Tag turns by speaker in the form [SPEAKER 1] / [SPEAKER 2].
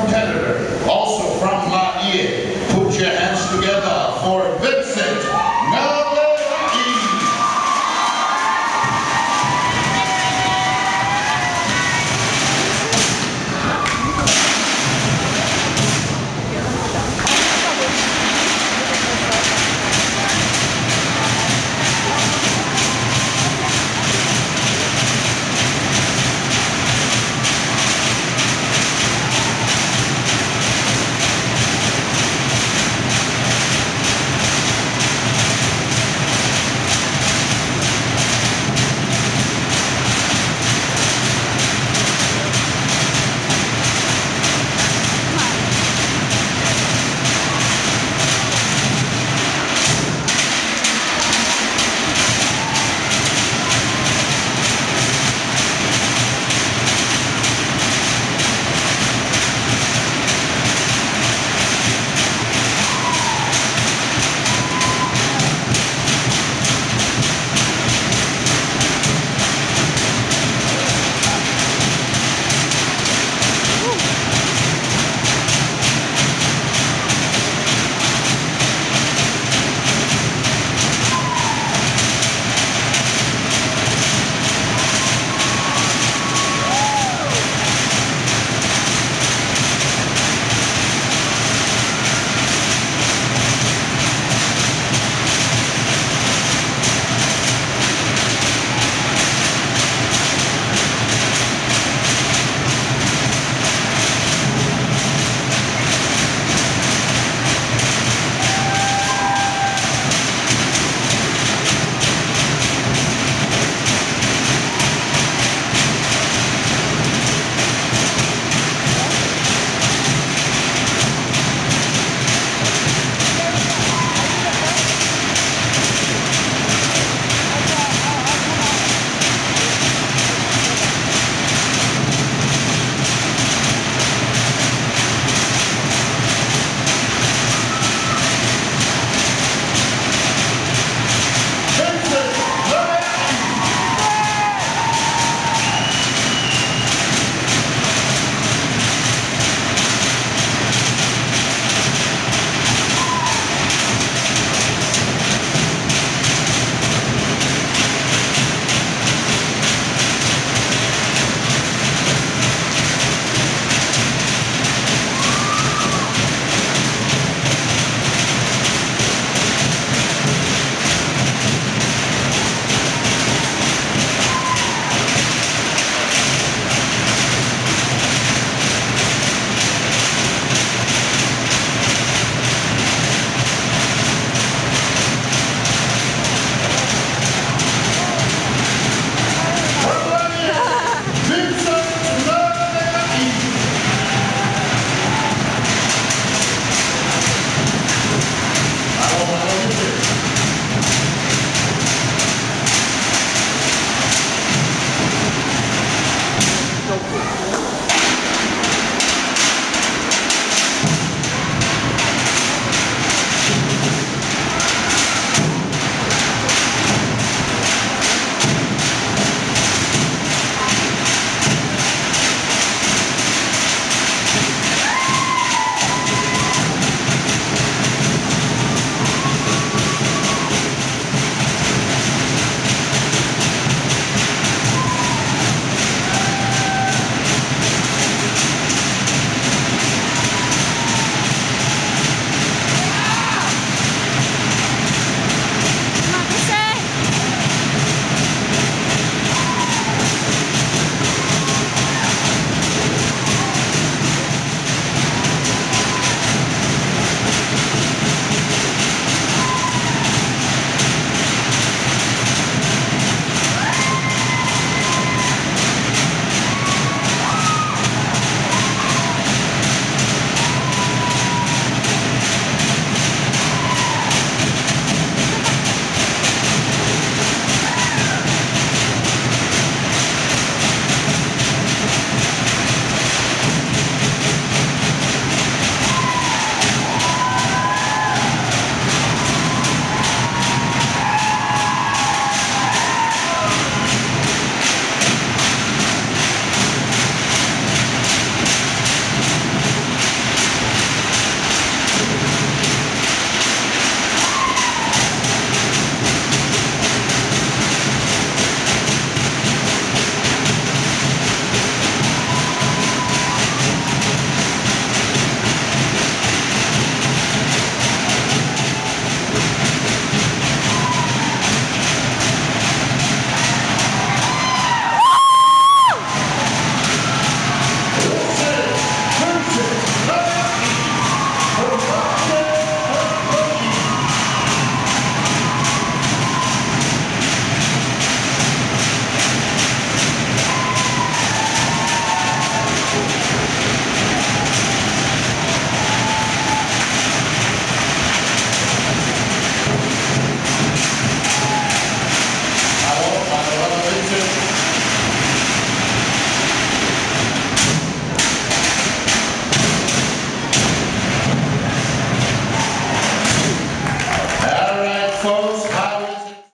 [SPEAKER 1] competitor, also from Laie. Put your hands together for Vincent